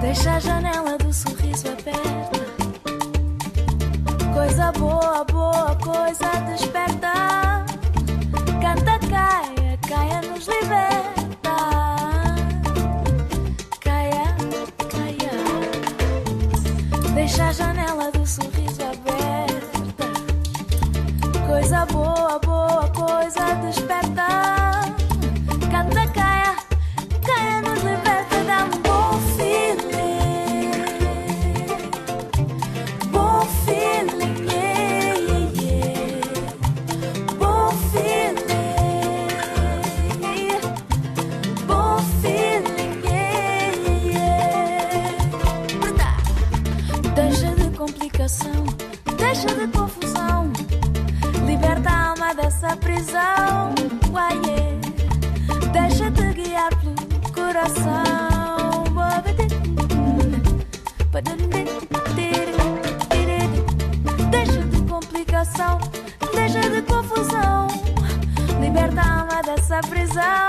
Deixa a janela do sorriso aberta. Coisa boa, boa, coisa desperta. Canta, caia, caia, nos liberta. Caia, caia. Deixa a janela do sorriso aberta. Coisa boa, deixa de confusão. Liberta a alma dessa prisão. Uai, yeah. Deixa-te guiar pelo coração. Deixa de complicação, deixa de confusão. Liberta a alma dessa prisão.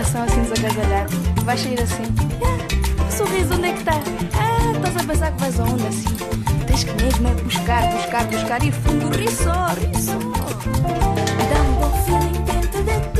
coração assim desacasalhado. Vais sair assim. Ah, sorriso, onde é que está? Ah, estás a pensar que vais aonde assim? Tens que mesmo é buscar, buscar, buscar e fundo, ri só. Dá um bom feeling dentro de ti.